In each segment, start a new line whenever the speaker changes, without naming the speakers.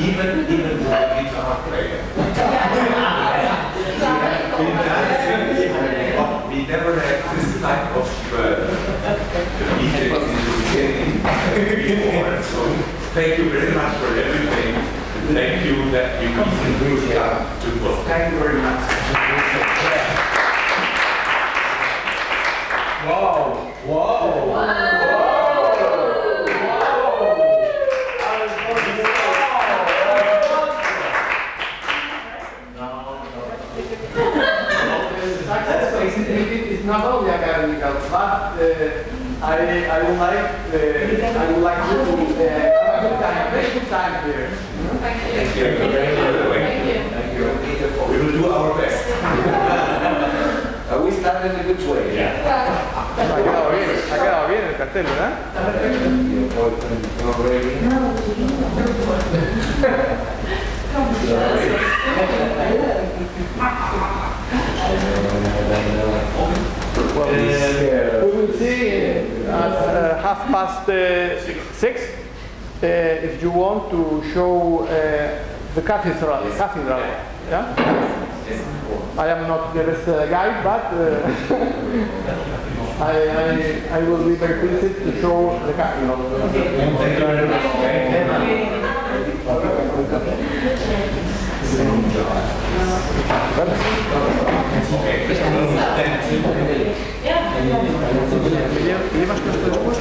even even the guitar player. In but we never had this type of meetings in the beginning before. So thank you very much for everything. Thank you that you even put up to both. Thank you very much.
Wow! Wow!
It's not only academical, but uh, I, I would like uh, I would like you to uh, have a good time, very good time here.
Thank you. Thank you. Thank you. Thank you. We will do our best.
Uh, we started in a good way.
Yeah.
Ha quedado bien, ha quedado bien el cartel, ¿verdad? Well, uh, we will see at uh, half past uh, six uh, if you want to show uh, the cathedral. Cathedral. Yeah. I am not the best guide, but I, I, I will be very pleased to show the cathedral.
Thank you very much. Thank you.
¿Llevas puesto después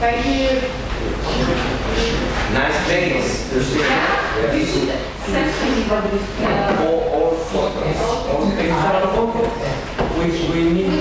Thank you.
Nice things to see. All, all photos.
Which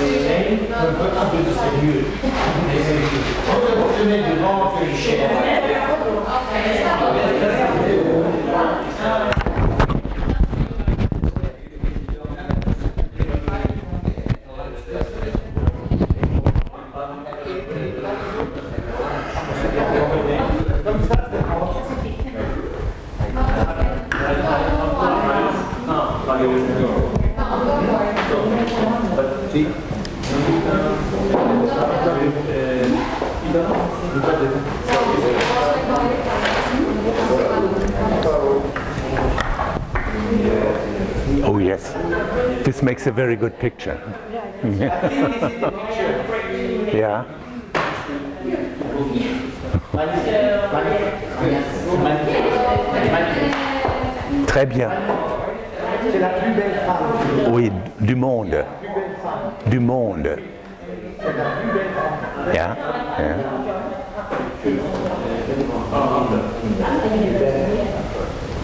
deuxième Thank you.
Oh yes, this makes a very good picture. yeah. Très bien.
C'est la plus belle femme.
Oui, du monde. Du monde. Yeah. yeah.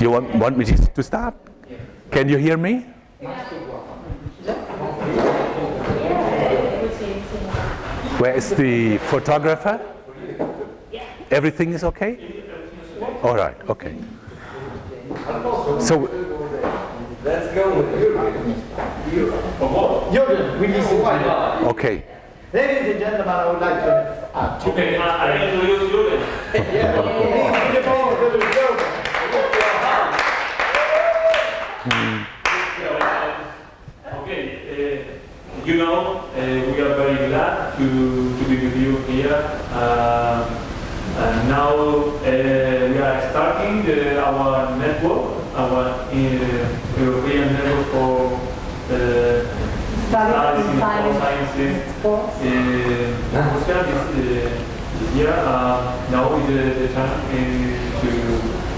You want, want me to start? Can you hear me? Where is the photographer? Everything is okay? All right, okay. So,
Let's go with Jürgen. Jürgen, we listen to you.
okay.
Ladies and gentlemen, I would like to. Uh,
Okay, I I need to use Jordan.
yeah, please, the ball, the
There you.
Okay, uh, you know, uh, we are very glad to, to be with you here. Uh, and now uh, we are starting the, our network, our uh, European level for uh,
Studies in
science,
science,
sciences.
sports.
Uh, Oscar is uh, is here. Uh, now is the, the time uh, to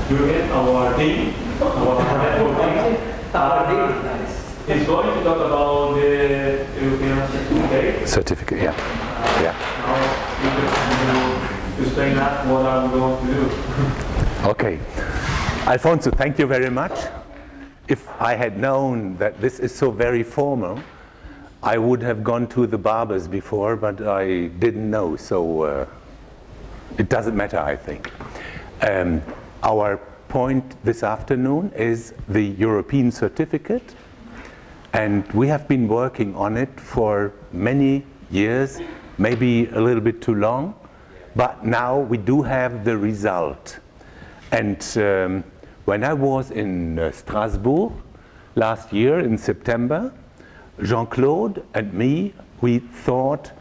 Jürgen, our dean, our network dean. Uh, He's going to talk about the European certificate.
Certificate, yeah. Yeah.
Now you can explain us what are we going to do.
Okay. Alfonso, thank you very much. If I had known that this is so very formal, I would have gone to the barbers before, but I didn't know, so uh, it doesn't matter, I think. Um, our point this afternoon is the European certificate, and we have been working on it for many years, maybe a little bit too long, but now we do have the result. And um, when I was in uh, Strasbourg last year in September, Jean-Claude and me, we thought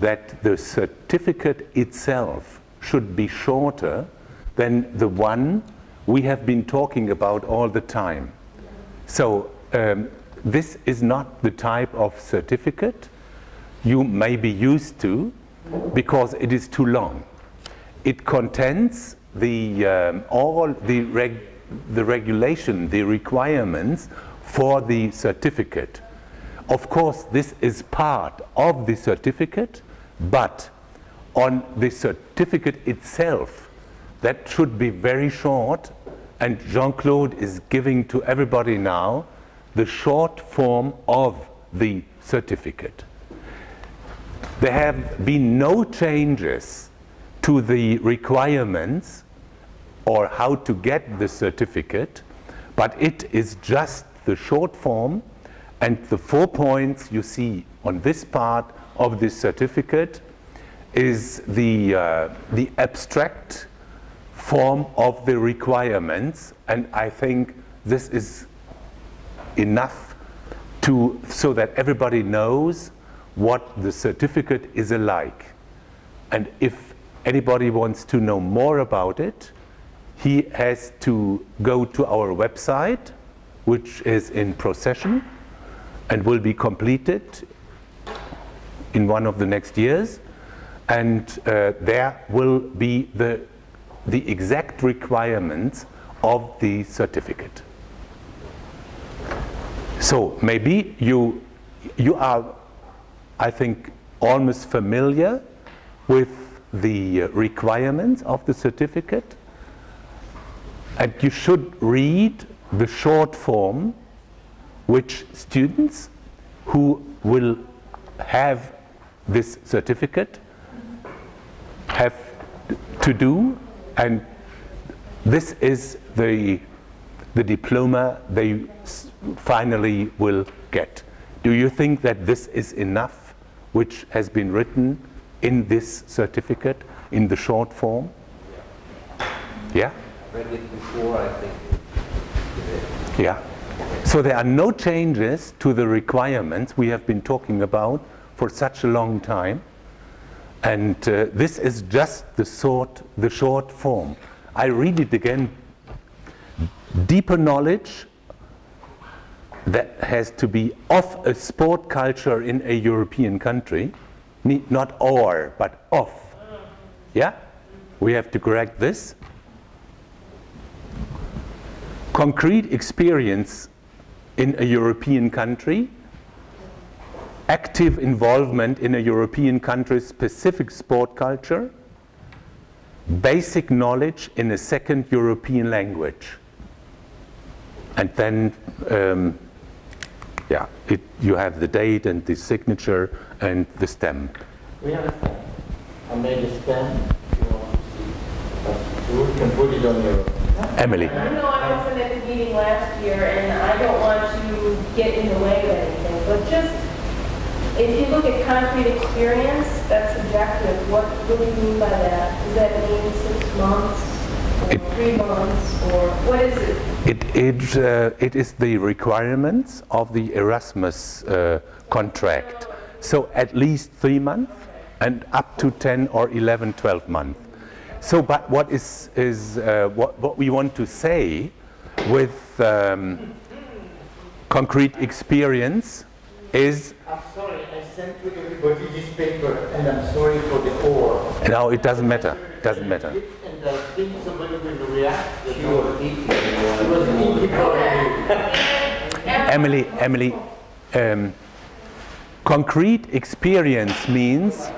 that the certificate itself should be shorter than the one we have been talking about all the time. So um, this is not the type of certificate you may be used to because it is too long. It contains the, um, all the, reg the regulation, the requirements for the certificate. Of course, this is part of the certificate, but on the certificate itself, that should be very short, and Jean-Claude is giving to everybody now the short form of the certificate. There have been no changes to the requirements or how to get the certificate, but it is just the short form and the four points you see on this part of this certificate is the, uh, the abstract form of the requirements and I think this is enough to, so that everybody knows what the certificate is alike. And if anybody wants to know more about it, he has to go to our website, which is in procession and will be completed in one of the next years. And uh, there will be the, the exact requirements of the certificate. So maybe you, you are, I think, almost familiar with the requirements of the certificate. And you should read the short form which students who will have this certificate have to do and this is the, the diploma they finally will get. Do you think that this is enough which has been written in this certificate in the short form? Yeah?
Read it before, I think.
Yeah. So there are no changes to the requirements we have been talking about for such a long time. And uh, this is just the short, the short form. I read it again. Deeper knowledge that has to be of a sport culture in a European country, not or, but of. Yeah? We have to correct this. Concrete experience in a European country, active involvement in a European country's specific sport culture, basic knowledge in a second European language. And then, um, yeah, it, you have the date and the signature and the stamp.
We have a stamp. I made a stamp. You. You can put it on your.
Emily.
I know I wasn't at the meeting last year, and I don't want to get in the way of anything, but just, if you look at concrete experience, that's subjective. What, do you mean by that? Does that mean six months? or three months, or what is it?
It, it, uh, it is the requirements of the Erasmus uh, contract. So at least three months and up to 10 or 11, 12 months. So, but what is, is uh, what, what we want to say with um, concrete experience is,
I'm sorry, I sent to everybody this paper, and I'm sorry for the or.
no, it doesn't matter, doesn't matter.
And I think somebody will react. Sure. Was.
Emily, Emily, um, concrete experience means.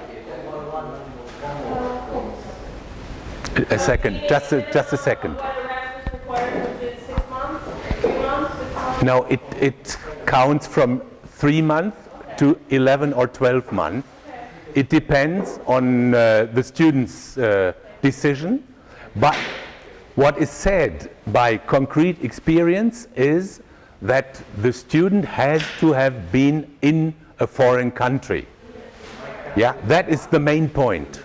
A second, just a, just a second. No, it, it counts from three months to 11 or 12 months. It depends on uh, the student's uh, decision. But what is said by concrete experience is that the student has to have been in a foreign country. Yeah, that is the main point.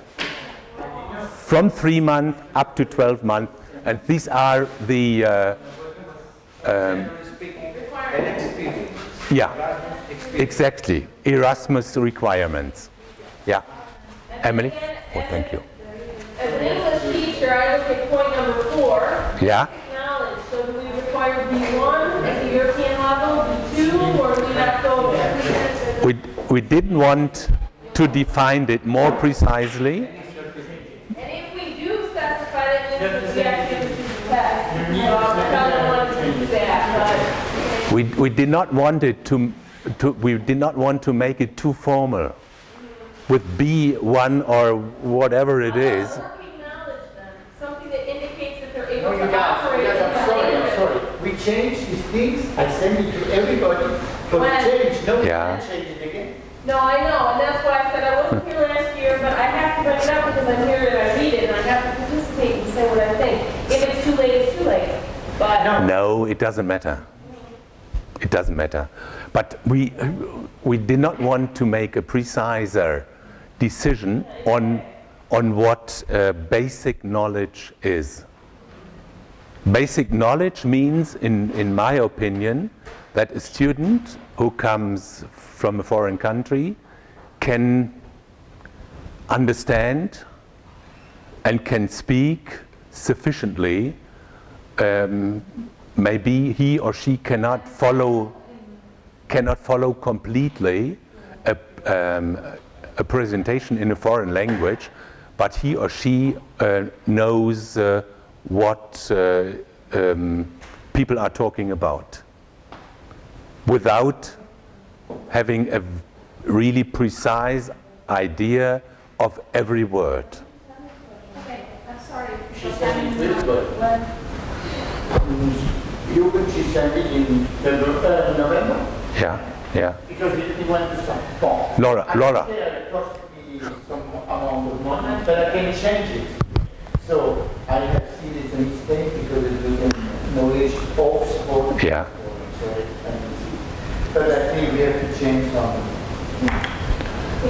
From three months up to 12 months, and these are the uh, Yeah, exactly. Erasmus requirements. Yeah. Emily? Oh, thank you.
As an English teacher, I look at point number four,
Yeah?
knowledge. So do we require B1 at the European level, B2, or do we not go there?
We, we didn't want to define it more precisely.
And if we do specify that, means that we have to do the test. Uh, we probably want to do that,
We, we did not want it to, to, we did not want to make it too formal with B1 or whatever it
but.
is.
Working knowledge then, something that indicates that they're able
you
to
guys,
operate
you
in
guys, I'm sorry, I'm sorry. We changed these things, I send it to everybody for the
When?
change. No, we
Yeah.
can't change it again.
No, I know, and that's why I said I wasn't here last year, but I have to bring it up because I'm here and I read it and I have to participate and say what I think. If it's too late, it's too late. But
No.
No, it doesn't matter. It doesn't matter. But we, we did not want to make a preciser decision on, on what uh, basic knowledge is. Basic knowledge means, in, in my opinion, that a student who comes from a foreign country can understand and can speak sufficiently um, maybe he or she cannot follow cannot follow completely a, um, a presentation in a foreign language, but he or she uh, knows uh, what uh, um, people are talking about without having a really precise idea of every word.
Okay, I'm sorry.
She sent it to everybody. You will she send it in February, uh, November?
Yeah, yeah.
Because it it went to some form.
Laura,
I
Laura.
it cost me some amount of money, but I can change it. So I have seen it's a mistake because it was knowledge of sport.
Yeah.
Sorry, But I think we have to change something.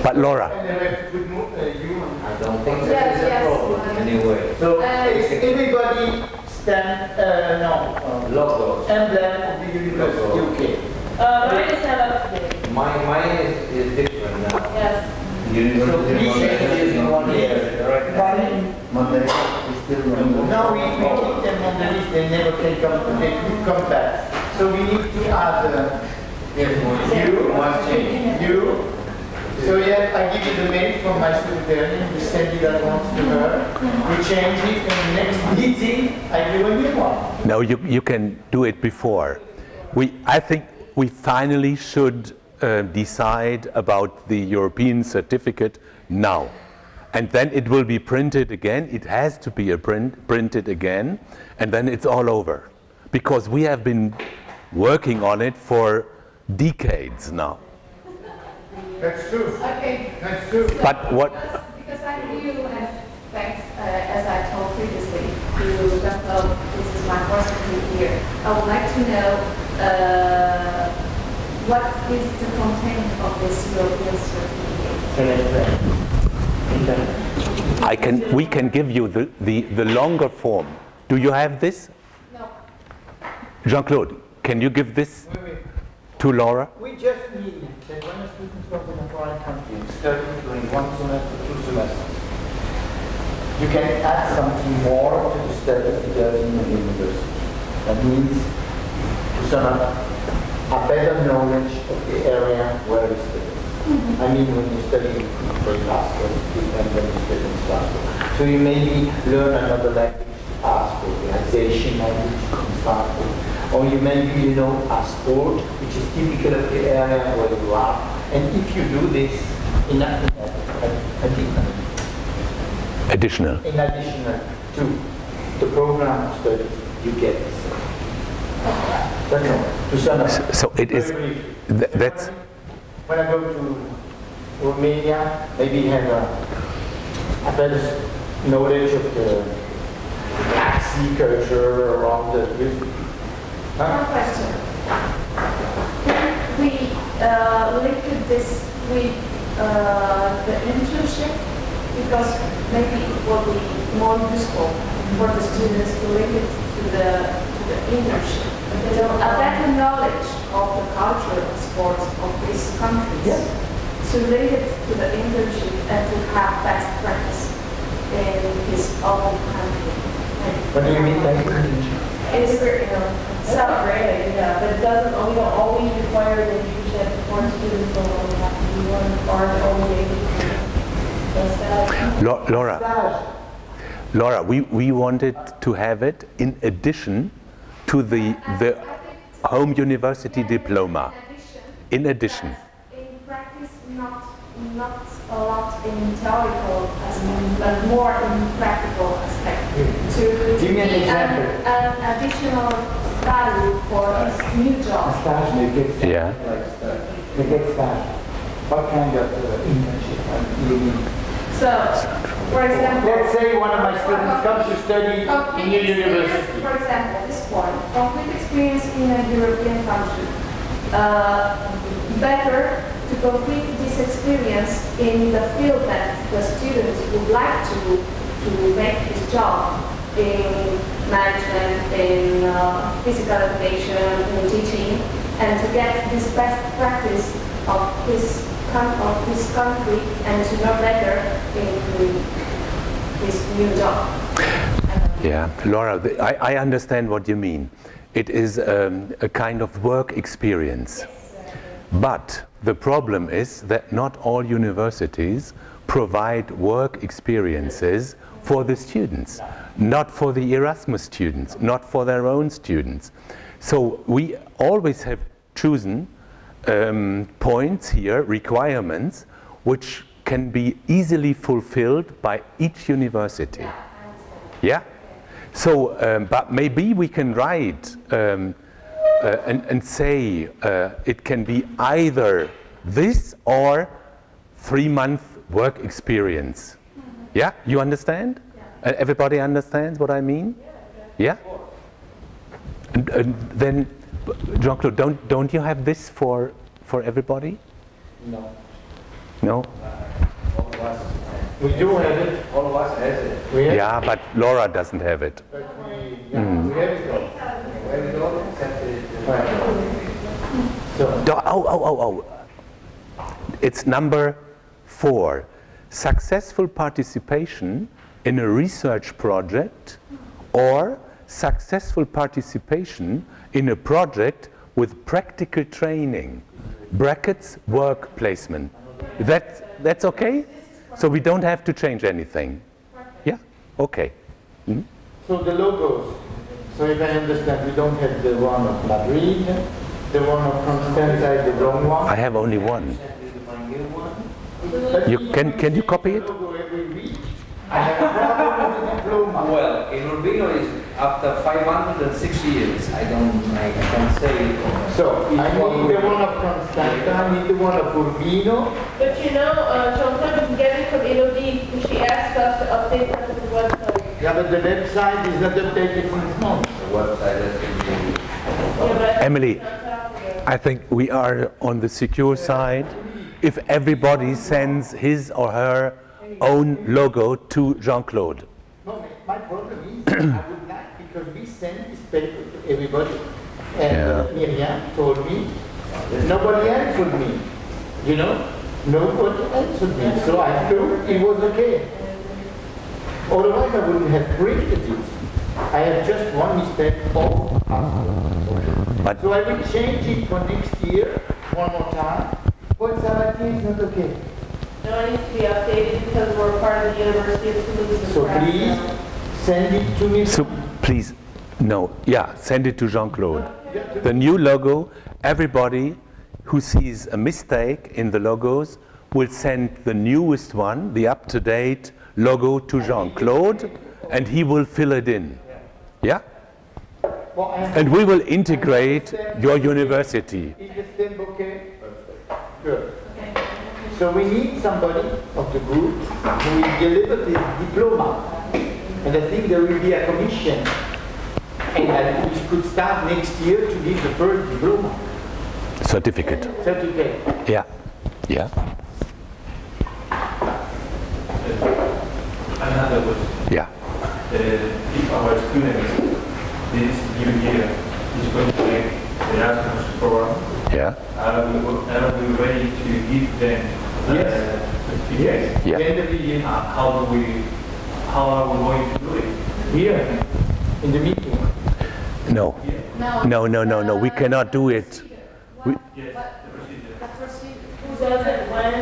But Laura,
And then we have to put mo- uh, human.
I don't think
Yes,
that is a problem anyway.
So
Uh,
is everybody stand, uh, no,
Logos.
emblem of the University UK.
Uh, mine is not up.
Mine, mine is, is different now.
Yes.
University
we
of
change
Montreal
in one
not
year.
here, right now.
Is still Now we, we keep them on the list, they never can come, they could come back. So we need to add, uh, you,
One change.
you. So yeah, I give you the mail from my secretary, we send it at once to her. We change it, and the next meeting, I do a new one.
No, you, you can do it before. We, I think we finally should uh, decide about the European certificate now. And then it will be printed again. It has to be a print, printed again. And then it's all over. Because we have been working on it for decades now.
That's true,
Okay,
that's true.
But what,
because, because I knew, and thanks, uh, as I told previously, to Dr. Lowe, this is my first time here. I would like to know, uh, what is the content of this European certificate?
Can I?
I can, we can give you the, the, the longer form Do you have this?
No.
Jean-Claude, can you give this
Wait, wait.
To Laura?
We just mean that when a student in a foreign country studies during one semester, two semesters, you can add something more to the studies he does in the university. That means to sum up a better knowledge of the area where he studies. I mean, when you study for Glasgow, and when you study in Strasbourg. So you maybe learn another language the Alsatian language Strasbourg. Or you maybe you know a sport which is typical of the area where you are. And if you do this in, a, in, a, I think,
Additional.
in addition to the program studies, you get this. To sum up.
So it is, th- that's,
When I go to Romania, maybe have a, a better knowledge of the Black Sea culture around the
One question. We uh, linked this with uh, the internship because maybe it will be more useful for the students to link it to the, to the internship. So a better knowledge of the culture of sports of these countries.
Yes.
To link it to the internship and to have best practice in his own country.
What do you mean by internship?
It's, you know, not a great idea, but it doesn't, we don't always require that you should have four students, so we have to do one, or only.
Laura, Laura, we, we wanted to have it in addition to the, the home university diploma. In addition.
In practice, not, not a lot in theoretical aspect, but more in practical aspect. To to
Give me an example.
An additional value for his new job.
Stage, they get stage.
Yeah.
Like stage. They get stage. What kind of uh, internship uh, do you mean?
So, for example.
Let's say one of my students comes to study in
Complutense
university.
For example, this one, complete experience in a European country. Uh, better to complete this experience in the field that the student would like to, to make his job in management, in uh, physical education, in teaching, and to get this best practice of his, of his country and to know better in his new job.
Yeah, Laura, I, I understand what you mean. It is um, a kind of work experience. But the problem is that not all universities provide work experiences for the students, not for the Erasmus students, not for their own students. So we always have chosen um, points here, requirements, which can be easily fulfilled by each university. Yeah? So, um, but maybe we can write um, uh, and, and say uh, it can be either this or three month work experience. Yeah? You understand? Uh, everybody understands what I mean? Yeah? And, and then, Jean-Claude, don't, don't you have this for, for everybody?
No.
No?
All of us,
We do have it.
all of us has it.
We have
Yeah, but Laura doesn't have it.
But we, yeah, we have it all.
Where we go, except it.
So,
Do- Oh, oh, oh, oh. It's number four. Successful participation in a research project or successful participation in a project with practical training. Brackets, work placement. That, that's okay? So we don't have to change anything? Yeah? Okay. Hmm?
so the logos. So if I understand, we don't have the one of Madrid, the one of Constanza, the wrong one.
I have only one. You, can, can you copy it?
the logo every week, I have a problem with the diploma.
Well, in Urbino is after 506 years. I don't, I can't say.
So, I need the one of Constanza, I need the one of Urbino,
But you know, uh, Jean-Claude, you can get it from Elodie, she asked us to update that the website.
yeah, but the website is not updated since months.
The website has been.
Yeah,
Emily, I think we are on the secure side. If everybody sends his or her own logo to Jean-Claude.
No, my problem is, I would like, because we sent this paper to everybody. And
Yeah.
Miriam told me, nobody answered me. You know, nobody answered me. So I thought it was okay. Otherwise, I wouldn't have printed it. I have just one mistake of.
But-
So I will change it for next year, one more time. But Sabatier is not okay.
No, needs to be updated because we're part of the University of Toulouse.
So please, send it to me.
So please, no, yeah, send it to Jean-Claude. The new logo, everybody who sees a mistake in the logos will send the newest one, the up-to-date logo to Jean-Claude, and he will fill it in. Yeah?
Well,
And we will integrate your university.
Is the stamp okay? Good. So we need somebody of the group who will deliver this diploma. And I think there will be a commission. And that we could start next year to give the first diploma
Certificate.
certificate.
Yeah. Yeah.
Another question.
Yeah.
Uh, if our students this new year is going to make the Erasmus program,
Yeah.
are we, are we ready to give them uh,
Yes.
Yeah.
End the year.
Uh, how do we, how are we going to do it?
Here, in the meeting.
No.
No.
No, no, no, no. We cannot do it. We,
Yes, the procedure.
Who does it, when.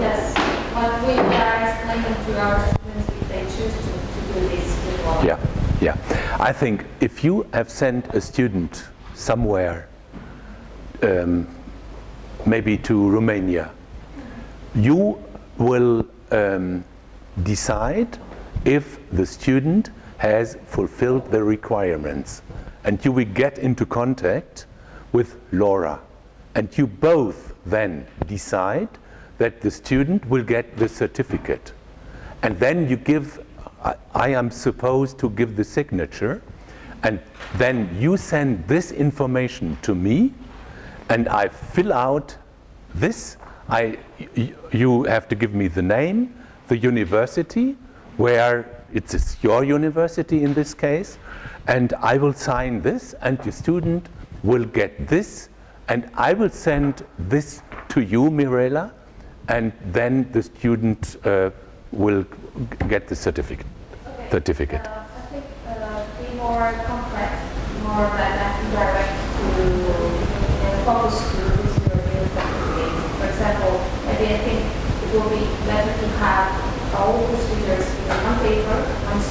Yes, but we are explaining to our students if they choose to, to do this.
Yeah, yeah. I think if you have sent a student somewhere, um, maybe to Romania, you will um, decide if the student has fulfilled the requirements. And you will get into contact with Laura. And you both then decide that the student will get the certificate. And then you give, I, I am supposed to give the signature, and then you send this information to me, and I fill out this. I, y- you have to give me the name, the university, where it's your university in this case, and I will sign this, and the student will get this, and I will send this to you, Mirella, and then the student uh, will g- get the certificate.
Okay.
Certificate.
Uh, I think uh, be more complex, more direct, to uh, focus to this European certificate. For example, maybe I think it will be better to have all procedures in one paper. Once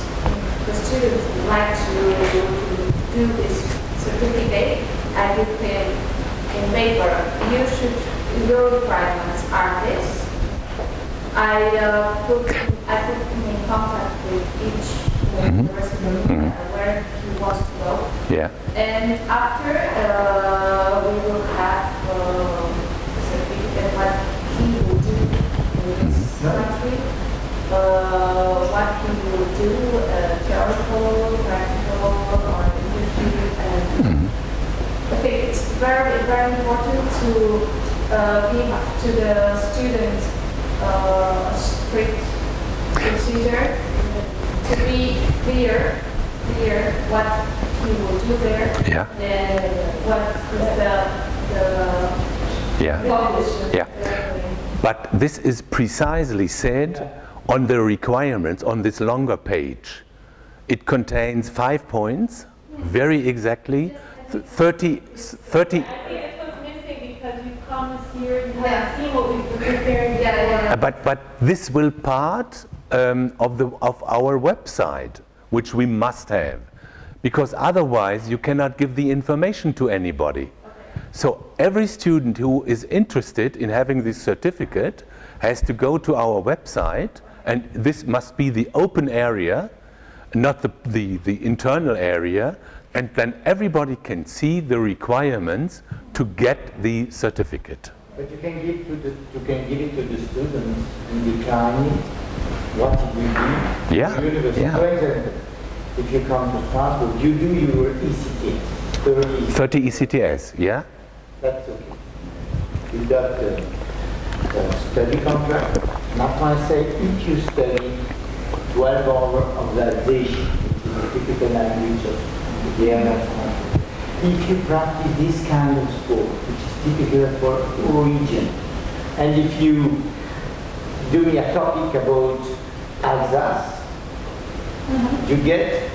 the students would like to, do this certificate, I give them in paper. You should, your requirements are this. I uh, put I put him in contact with each university uh, where he wants to go,
Yeah.
and after uh, we will have uh, a certificate what he will do in this country, uh, what he will do, uh, theoretical, practical, or industry, and I think it's very, very important to uh, give to the students uh, a strict procedure to be clear, clear what he will do there,
Yeah.
and what is the,
Yeah.
the focus.
Yeah. But this is precisely said on the requirements on this longer page. It contains five points, very exactly, th- 30, s- 30
I think that's what's missing because you've come this year, you
Yeah.
haven't seen what we've been.
Yeah, yeah, yeah.
Uh, But, but this will part um, of, the, of our website, which we must have, because otherwise you cannot give the information to anybody. So every student who is interested in having this certificate has to go to our website, and this must be the open area, not the, the, the internal area, and then everybody can see the requirements to get the certificate.
But you can give to the, you can give it to the students and decline it, what it will be.
Yeah,
university.
yeah.
For example, if you come to Strasbourg, you do your E ECT, 30,
30 ECTS, yeah?
that's okay. You got the, the study contract. Now I say, if you study 12 hours of Alsatian, which is the typical language of that's right. If you practice this kind of sport, which is typical for region, and if you do me a topic about Alsace, you get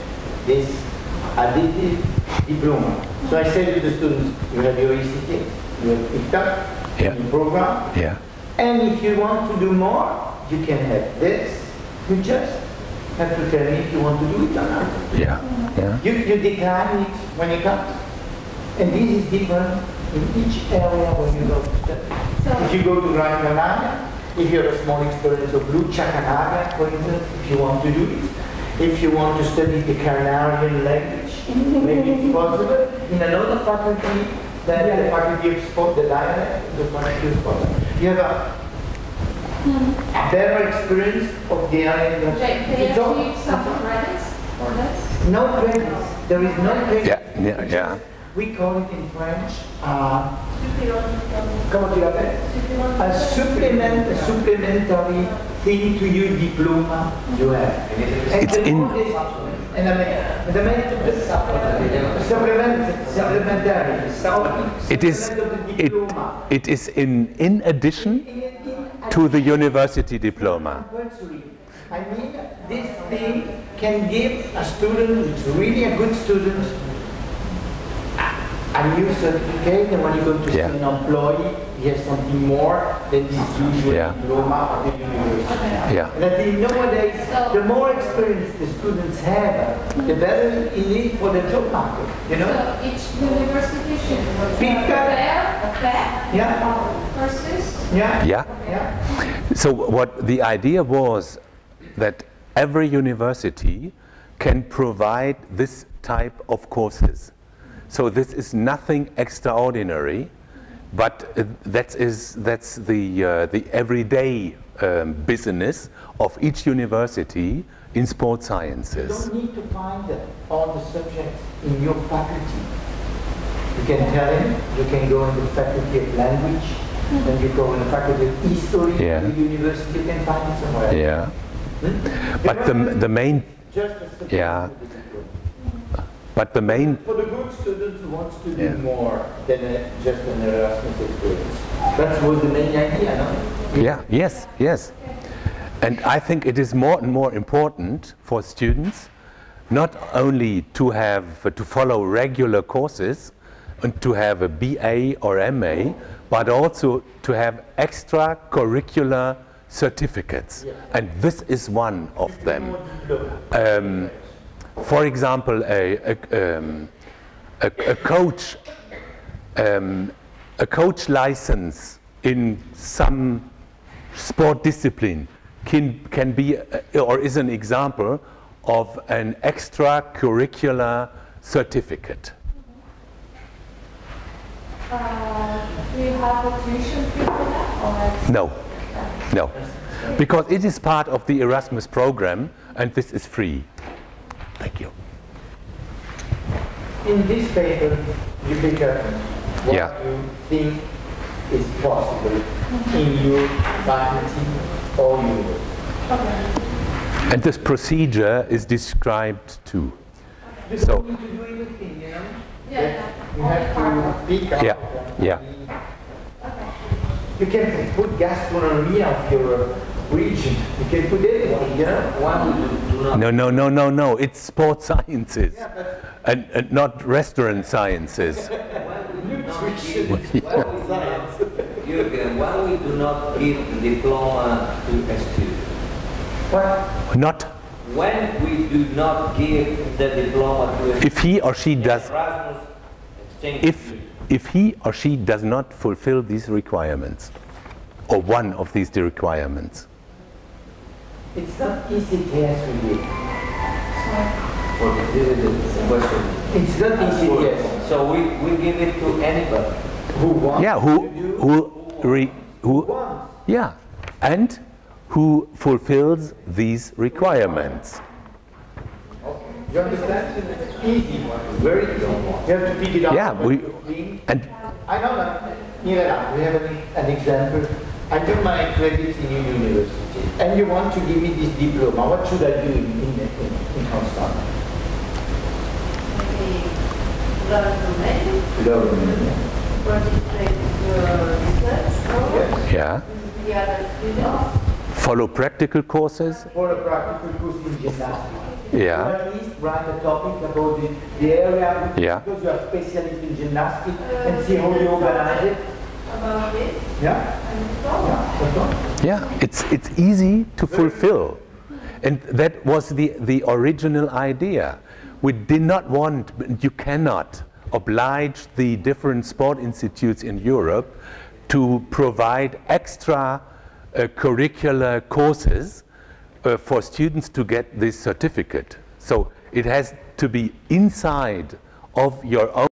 this additive diploma. So I say to the students, you have your ECT, you have picked up,
Yeah.
your program,
Yeah.
And if you want to do more, you can have this. You just have to tell me if you want to do it or not.
Yeah. Yeah.
You, you decline it when it comes. And this is different in each area where you go to study. If you go to Gran Canaria, if you have a small experience of lucha canaria, for instance, if you want to do it, if you want to study the Canarian language, maybe it's possible. In another faculty, then the faculty of sport, the dialect, the faculty of sport, you have a a better experience of the area.
Jake, they
It's all-
some credits for this?
no credits. There is no credit.
Yeah, yeah, yeah.
We call it in French, uh, comment tu l'appelles? A supplement, a supplementary thing to your diploma you have.
It's
the
in-
more this- And I mean, the main, supplement, supplementary.
It is,
Supplement of the
it, it is in, in addition to the university diploma.
I mean, this thing can give a student, really a good student, a- a new certificate, and when you go to see an employee, he has something more than this usual
Yeah.
diploma of the university.
Yeah.
And I think nowadays, the more experience the students have, the better it is for the job market, you know?
So each university should
Pick up.
prepare a pack
Yeah,
of courses.
yeah,
Yeah.
yeah.
So what the idea was that every university can provide this type of courses. So this is nothing extraordinary, but uh, that is that's the uh, the everyday um, business of each university in sports sciences.
You
sciences.
don't need to find all the subjects in your faculty. You can tell him, you can go in the faculty of language, then you go in the faculty of history,
Yeah.
the university, you can find it somewhere.
Yeah,
Hmm?
but the the main
Just a
Yeah.
To the diploma.
but the main
For the good student who wants to
Yeah.
do more than a, just an Erasmus experience. That was the main idea, no?
Yeah, yes, yes. And I think it is more and more important for students not only to have to follow regular courses and to have a BA or MA, but also to have extracurricular certificates. And this is one of them. Um, for example, a, a, um, a, a coach um, a coach license in some sport discipline can, can be uh, or is an example of an extracurricular certificate.
Uh, do you have a tuition fee for that?
No, no, because it is part of the Erasmus program and this is free. Thank you.
In this paper, you pick up what
Yeah.
you think is possible in your faculty or yours.
And this procedure is described too.
You
So-
don't need to do anything, you know?
Yeah,
You have to pick up.
Yeah, yeah.
You can put gastronomy of your region. You can put anyone, you know?
Why we do, do not
No, no, no, no, no. It's sports sciences
Yeah,
and, and not restaurant sciences.
Why we do not, Jürgen, why we do not give diploma to a student?
what?
Not
When we do not give the diploma to a
if he or she does if
student,
if he or she does not fulfill these requirements or one of these requirements.
It's not easy test really.
for the, this question.
It's not easy test.
So we, we give it to anybody.
Who wants
Yeah, who who re, who
wants?
yeah, and who fulfills these requirements.
You understand? Easy, very easy. You have to pick it up.
Yeah, we
Clean.
and
I know that. Nirala, we have an, an example. I do my credits in your university, and you want to give me this diploma. What should I do in, in, in, in Constance?
learn Romanian,
Learn
participate in research
Yeah.
with the other.
Follow practical courses.
Follow practical courses in gymnastics.
Yeah.
Or at least write a topic about the, the area
Yeah.
because you are specialist in gymnastics and see how you organize it.
about this
Yeah?
and so on.
Yeah.
Yeah, it's, it's easy to fulfill. And that was the, the original idea. We did not want, you cannot oblige the different sport institutes in Europe to provide extra uh, curricular courses uh, for students to get this certificate. So it has to be inside of your own